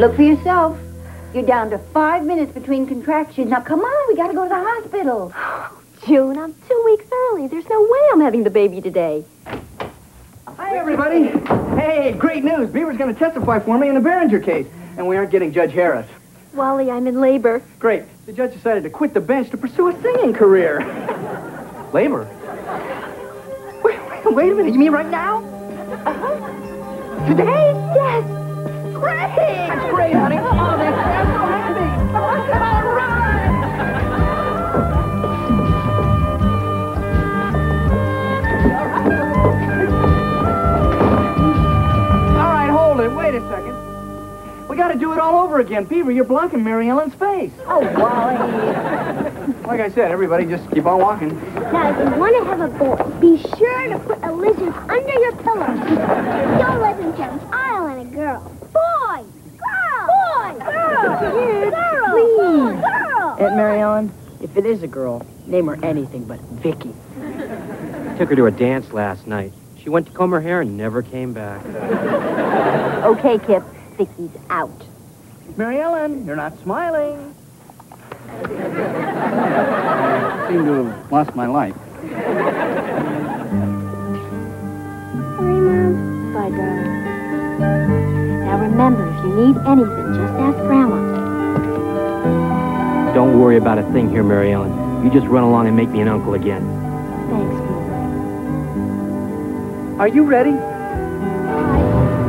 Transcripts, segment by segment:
Look for yourself. You're down to five minutes between contractions. Now, come on, we gotta go to the hospital. Oh, June, I'm two weeks early. There's no way I'm having the baby today. Hi, everybody. Hey, great news. Beaver's going to testify for me in the Behringer case. And we aren't getting Judge Harris. Wally, I'm in labor. Great. The judge decided to quit the bench to pursue a singing career. Labor? Wait, wait, wait a minute. You mean right now? Uh-huh. Today? Great! That's great, honey. Oh, that's, I'm so happy. All right. All right, hold it. Wait a second. We got to do it all over again. Beaver, you're blocking Mary Ellen's face. Oh, Wally. Like I said, everybody just keep on walking. Now, if you want to have a boy, be sure to put a lizard under your pillow. Don't let him jump aisle and a girl. Boy! Girl! Girl! Girl! Please! Girl! Aunt Mary Ellen, if it is a girl, name her anything but Vicky. Took her to a dance last night. She went to comb her hair and never came back. Okay, Kip. Vicky's out. Mary Ellen, you're not smiling. I seem to have lost my life. Sorry, Mom. Bye, darling. Now remember, if you need anything, just ask Grandma. Don't worry about a thing here, Mary Ellen. You just run along and make me an uncle again. Thanks, Peter. Are you ready? Bye.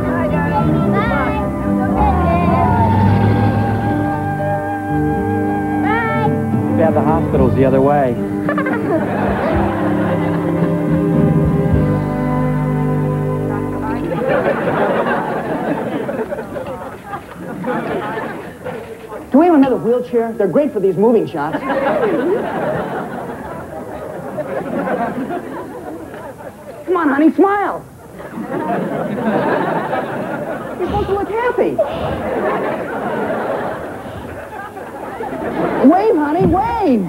Bye, guys. Too bad the hospital's the other way. Do have another wheelchair? They're great for these moving shots. Come on, honey, smile. You're supposed to look happy. Wave, honey, wave.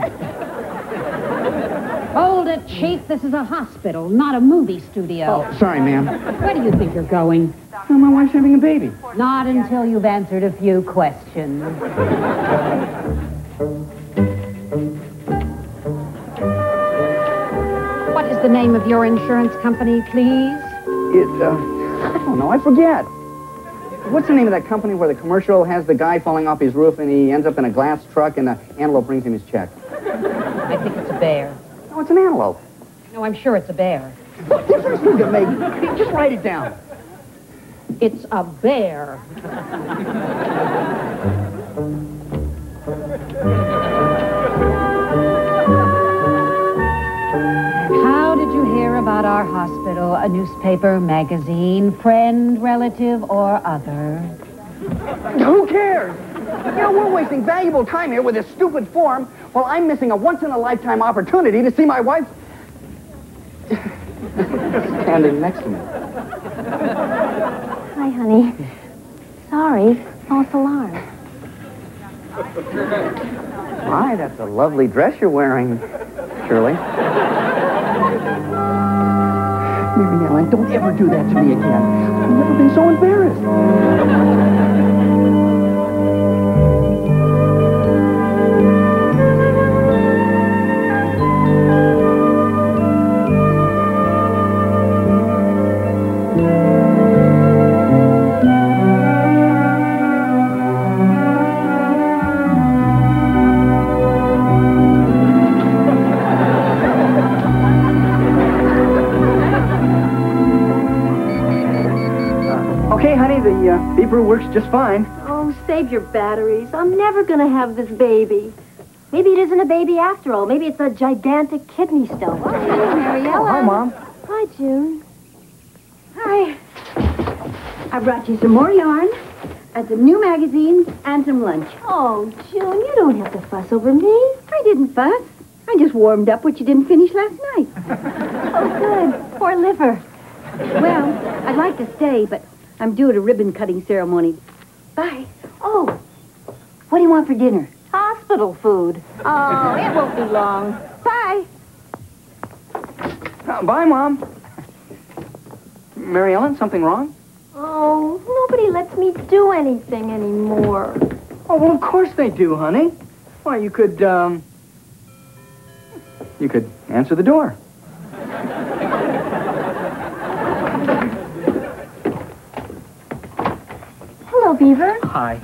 Hold it, Chief. This is a hospital, not a movie studio. Oh, sorry, ma'am. Where do you think you're going? Oh, my wife's having a baby. Not until you've answered a few questions. What is the name of your insurance company, please? It, uh, I don't know, I forget. What's the name of that company where the commercial has the guy falling off his roof and he ends up in a glass truck and the antelope brings him his check? I think it's a bear. No, it's an antelope. No, I'm sure it's a bear. What difference does it make? Just write it down. It's a bear. How did you hear about our hospital? A newspaper, magazine, friend, relative, or other? Who cares? You know, we're wasting valuable time here with this stupid form while I'm missing a once-in-a-lifetime opportunity to see my wife standing next to me. Hi, honey. Sorry. False alarm. My, that's a lovely dress you're wearing, Shirley. Mary Ellen, don't ever do that to me again. I've never been so embarrassed. Uh, beeper works just fine. Oh, save your batteries. I'm never going to have this baby. Maybe it isn't a baby after all. Maybe it's a gigantic kidney stone. Mary Oh, hi, Mom. Hi, June. Hi. I brought you some more yarn, and some new magazines, and some lunch. Oh, June, you don't have to fuss over me. I didn't fuss. I just warmed up what you didn't finish last night. Oh, good. Poor liver. Well, I'd like to stay, but I'm due at a ribbon cutting ceremony. Bye. Oh, what do you want for dinner? Hospital food. Oh, it won't be long. Bye. Uh, bye, Mom. Mary Ellen, something wrong? Oh, nobody lets me do anything anymore. Oh, well, of course they do, honey. Why, you could, um... You could answer the door. Hello, Beaver. Hi.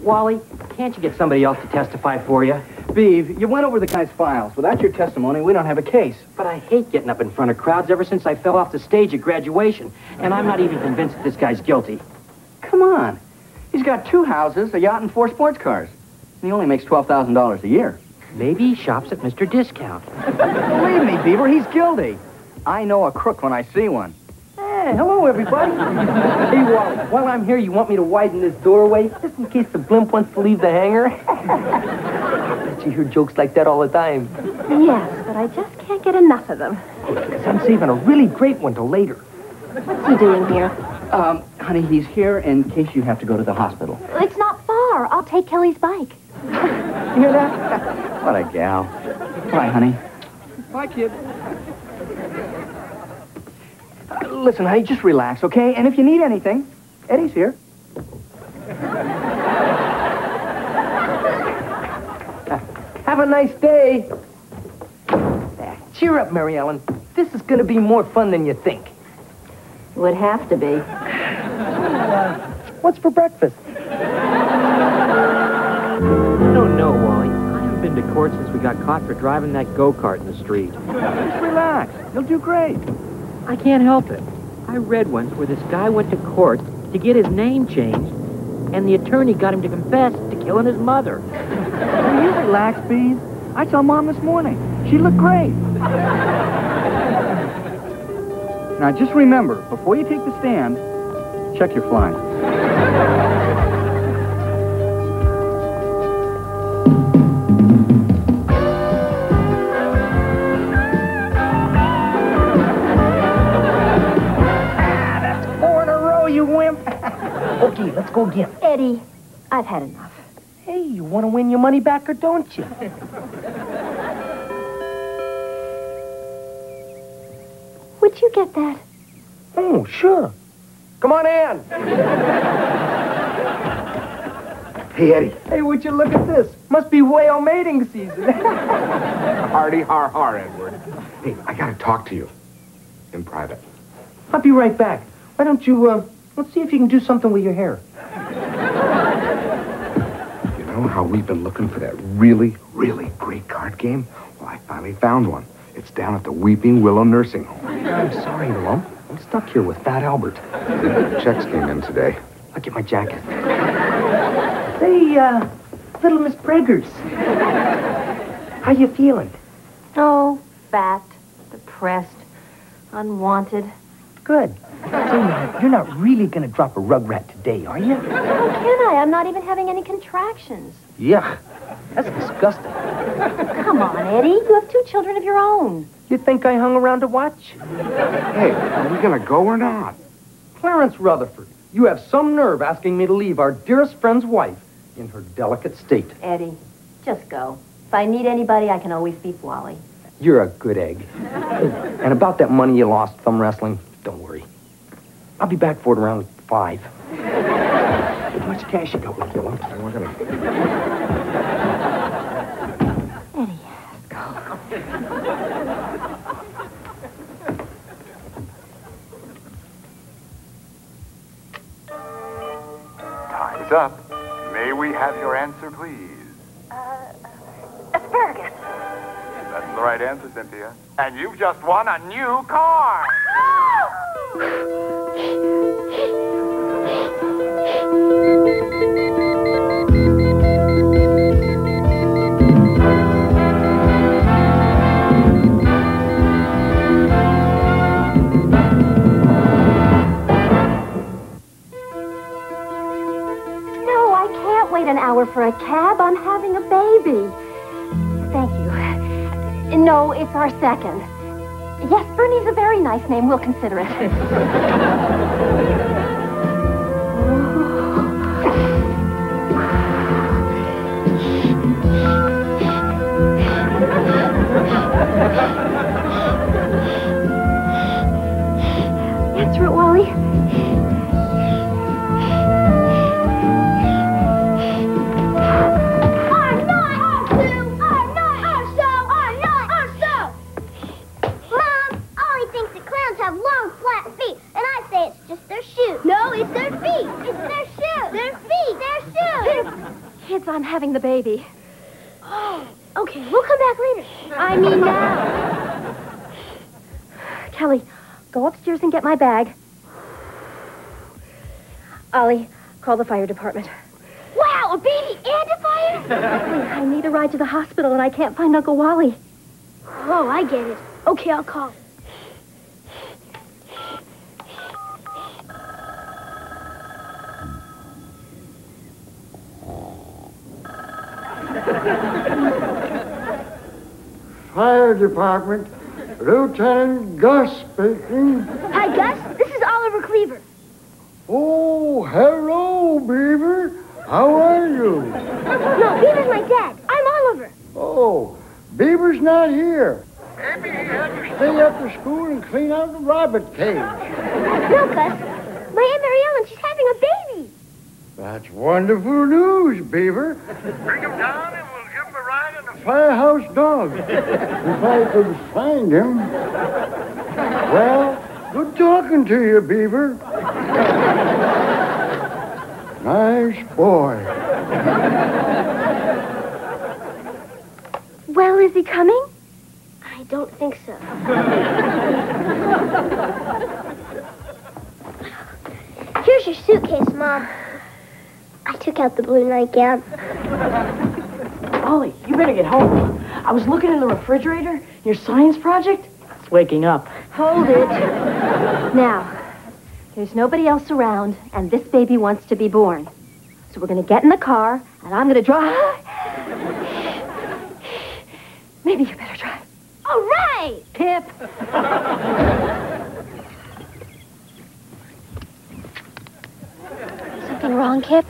Wally, can't you get somebody else to testify for you? Beeve, you went over the guy's files. Without your testimony, we don't have a case. But I hate getting up in front of crowds ever since I fell off the stage at graduation. And I'm not even convinced that this guy's guilty. Come on. He's got two houses, a yacht, and four sports cars. And he only makes $12,000 a year. Maybe he shops at Mr. Discount. Believe me, Beaver, he's guilty. I know a crook when I see one. Hey, hello, everybody. hey, Wally, while I'm here, you want me to widen this doorway just in case the blimp wants to leave the hangar? Bet you hear jokes like that all the time. Yes, but I just can't get enough of them. 'Cause I'm saving a really great one till later. What's he doing here? Um, honey, he's here in case you have to go to the hospital. It's not far. I'll take Kelly's bike. You hear that? what a gal. Bye, honey. Bye, kid. Listen, honey, just relax, okay? And if you need anything, Eddie's here. Have a nice day. Cheer up, Mary Ellen. This is going to be more fun than you think. Would have to be. What's for breakfast? I don't Wally. I haven't been to court since we got caught for driving that go-kart in the street. Just relax. You'll do great. I can't help it. I read once where this guy went to court to get his name changed, and the attorney got him to confess to killing his mother. Will you relax, Beeve? I saw Mom this morning. She looked great. now, just remember, before you take the stand, check your flies. Let's go again. Eddie, I've had enough. Hey, you want to win your money back or don't you? Would you get that? Oh, sure. Come on in. Hey, Eddie. Hey, would you look at this? Must be whale mating season. Hardy har har, Edward. Hey, I gotta talk to you. In private. I'll be right back. Why don't you, uh, let's see if you can do something with your hair. You know how we've been looking for that really, really great card game? Well, I finally found one. It's down at the Weeping Willow Nursing Home. I'm sorry, Lump. I'm stuck here with Fat Albert. Checks came in today. I'll get my jacket. Say, uh, little Miss Braggers. How you feeling? Oh, fat, depressed, unwanted. Good. Say, now, you're not really gonna drop a rugrat today, are you? How can I? I'm not even having any contractions. Yuck. That's disgusting. Come on, Eddie. You have two children of your own. You think I hung around to watch? Hey, are we gonna go or not? Clarence Rutherford, you have some nerve asking me to leave our dearest friend's wife in her delicate state. Eddie, just go. If I need anybody, I can always beat Wally. You're a good egg. and about that money you lost from wrestling, don't worry. I'll be back for it around five. How much cash you got with you? Lump? We're gonna... Eddie, Time's up. May we have your answer, please? Uh, asparagus. That's the right answer, Cynthia. And you've just won a new car. second. Yes, Bernie's a very nice name. We'll consider it. my bag. Ollie, call the fire department. Wow, a baby and a fire? I need a ride to the hospital and I can't find Uncle Wally. Oh, I get it. Okay, I'll call. Fire Department, Lieutenant Gus speaking. Hi, Gus. This is Oliver Cleaver. Oh, hello, Beaver. How are you? No, Beaver's my dad. I'm Oliver. Oh, Beaver's not here. Maybe he had to stay after school and clean out the rabbit cage. No, Gus. My Aunt Mary Ellen, she's having a baby. That's wonderful news, Beaver. Bring him down and we'll give him a ride in the Firehouse dog. if I could find him. Well, good talking to you, Beaver. Nice boy. Well, is he coming? I don't think so. Here's your suitcase, Mom. I took out the blue nightgown. Ollie, you better get home. I was looking in the refrigerator. Your science project? It's waking up. Hold it. Now, there's nobody else around, and this baby wants to be born. So we're going to get in the car, and I'm going to drive. Maybe you better drive. All right. Pip. Something wrong, Kip?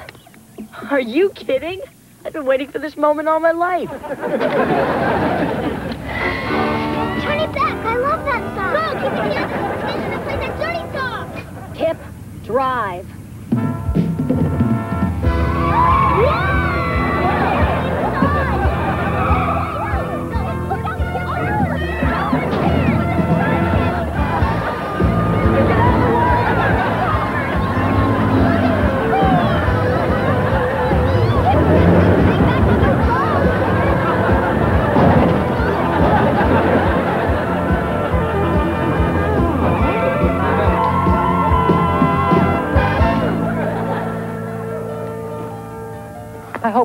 Are you kidding? I've been waiting for this moment all my life. Drive.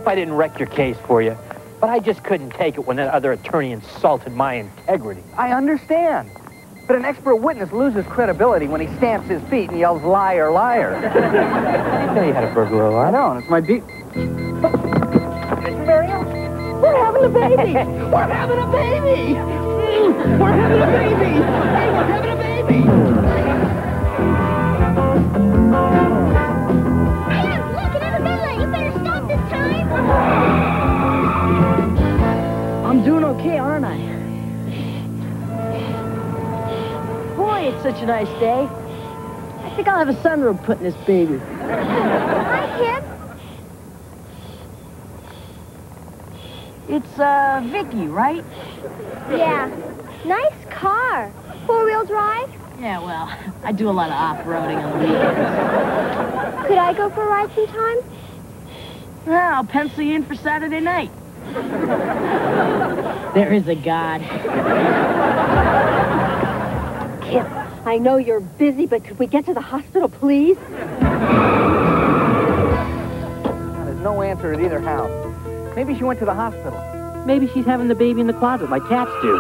I didn't wreck your case for you, but I just couldn't take it when that other attorney insulted my integrity. I understand. But an expert witness loses credibility when he stamps his feet and yells, liar, liar. I know you had a burglar alarm. I alarm. know, and it's my beat. We're having a baby! We're having a baby! We're having a baby! Hey, we're having a baby! Nice day. I think I'll have a sunroof put in this baby. Hi, Kip. It's, uh, Vicky, right? Yeah. Nice car. Four-wheel drive. Yeah, well, I do a lot of off-roading on the weekends. Could I go for a ride sometime? Well, I'll pencil you in for Saturday night. There is a God. Kip, I know you're busy, but could we get to the hospital, please? There's no answer at either house. Maybe she went to the hospital. Maybe she's having the baby in the closet like cats do.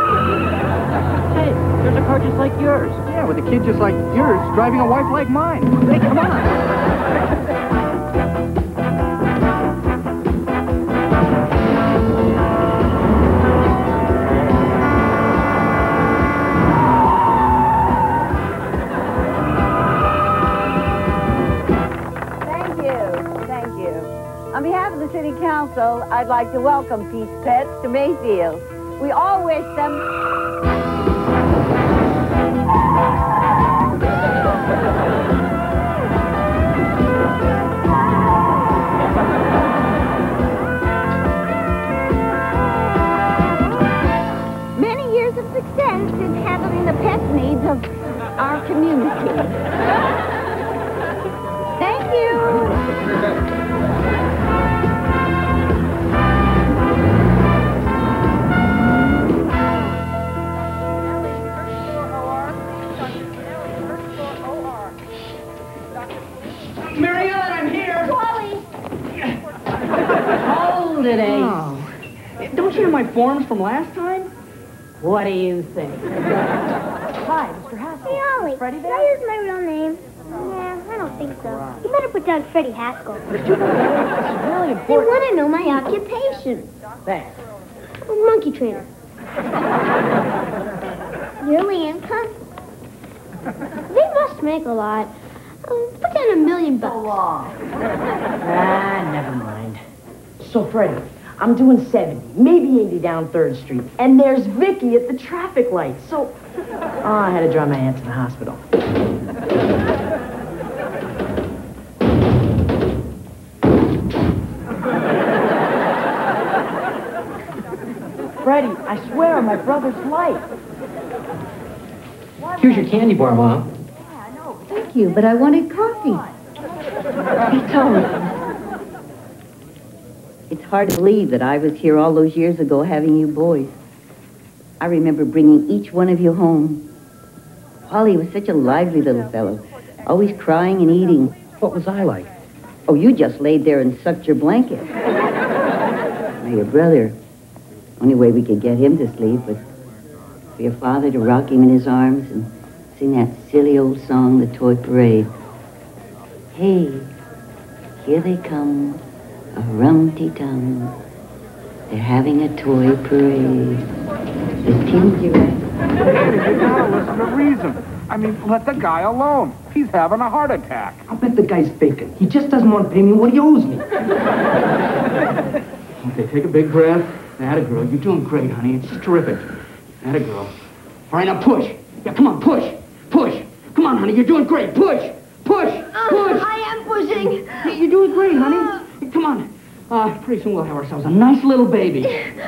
Hey, there's a car just like yours. Yeah, with a kid just like yours driving a wife like mine. Hey, come on. On behalf of the City Council, I'd like to welcome Pete's Pets to Mayfield. We all wish them many years of success in handling the pet needs of our community. Thank you. Marion, I'm here. Polly. Hold it, Ace. Oh. Don't you have my forms from last time? What do you think? Hi, Mr. Haskell. Hey, Ollie. Freddy there? I use my real name? Yeah, I don't think so. You better put down Freddy Haskell. It's really important. They want to know my occupation. Thanks. A monkey trainer. Your income? They must make a lot. Oh, put down a million bucks. So long. Ah, never mind. So, Freddie, I'm doing 70, maybe 80 down 3rd Street, and there's Vicky at the traffic light. So, oh, I had to drive my aunt to the hospital. Freddie, I swear on my brother's life. Here's your candy bar, Mom. Thank you, but I wanted coffee. It's all right. It's hard to believe that I was here all those years ago having you boys. I remember bringing each one of you home. Wally was such a lively little fellow, always crying and eating. What was I like? Oh, you just laid there and sucked your blanket. now, your brother, only way we could get him to sleep was for your father to rock him in his arms and sing that silly old song, The Toy Parade. Hey, here they come, a rum-ti-tum. They're having a toy parade. The tin giraffe. You gotta listen to reason. I mean, let the guy alone. He's having a heart attack. I'll bet the guy's faking. He just doesn't want to pay me what he owes me. Okay, take a big breath. Atta girl, you're doing great, honey. It's just terrific. Atta girl. All right, now push. Yeah, come on, push. Push. Come on, honey, you're doing great. Push. Push. Push. I am pushing. Yeah, You're doing great, honey. Come on. Uh, pretty soon we'll have ourselves a nice little baby.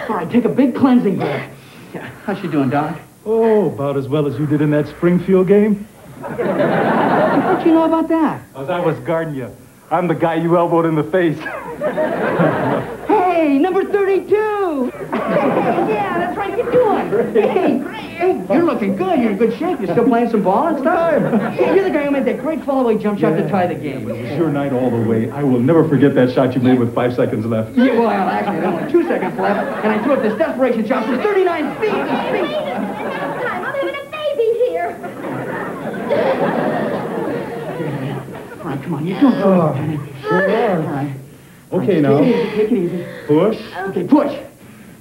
All right, take a big cleansing breath. Yeah, how's she doing, Doc? Oh, about as well as you did in that Springfield game. How'd you know about that? As I was guarding you. I'm the guy you elbowed in the face. Hey, number 32! Yeah, that's right, you're doing. Hey, great. Hey, you're looking good. You're in good shape. You're still playing some ball and stuff? Yeah, you're the guy who made that great fallaway jump shot to tie the game. It was your night all the way. I will never forget that shot you made with five seconds left. Yeah, well, actually, there were only two seconds left, and I threw up this desperation shot from 39 feet. Time, I'm having a baby here. All right, come on, you're doing good, honey. All right. Okay, now. Take it easy, take it easy. Push. Okay, push.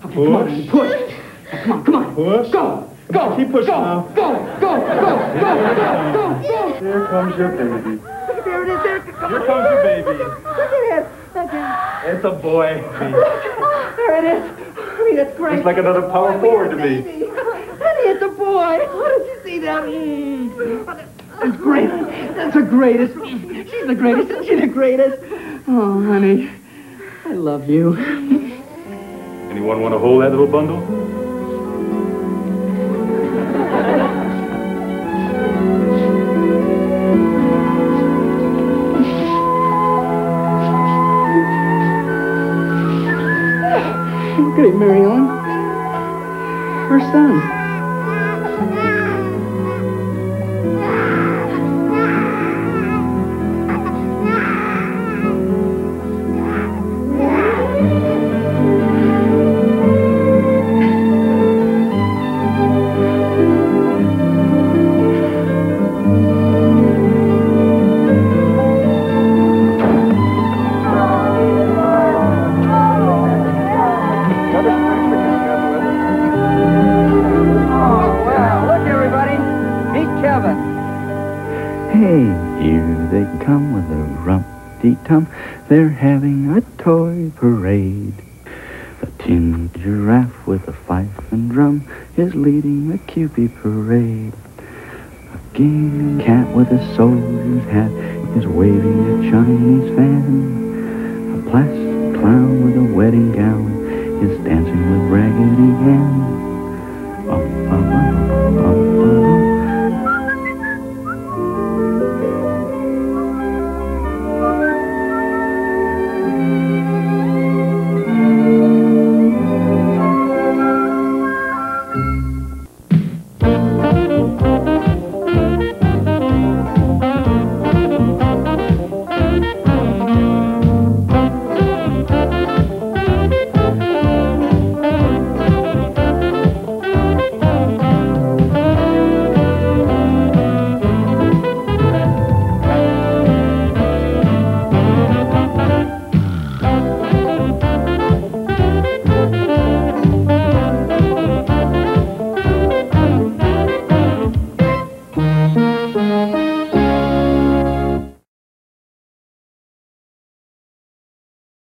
Okay, come on, push. Come on, come on. Push. Go, go, Keep pushing go, now. go, go, go, go, go, go, go. Here comes your baby. There it is, there. Come Here comes your baby. Look at it. It. It's a boy. There it is. Honey, that's great. It's like another power forward to me. Honey, it's a boy. Oh, did you see that? Mm. That's great. That's the greatest. She's the greatest. Isn't she the greatest? Oh, honey. I love you. Anyone want to hold that little bundle? Look at it, Ellen. Her son. Hey, here they come with a rump-de-tum. They're having a toy parade. A tin giraffe with a fife and drum is leading the Cupid parade. A king cat with a soldier's hat is waving a Chinese fan. A plastic clown with a wedding gown is dancing with Raggedy Ann. Um, um,